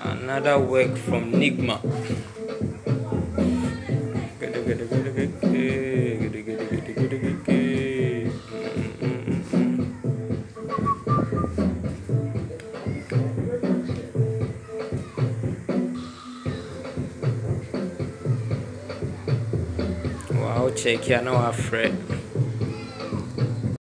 Another work from Nigma. Wow, check here now, Fred.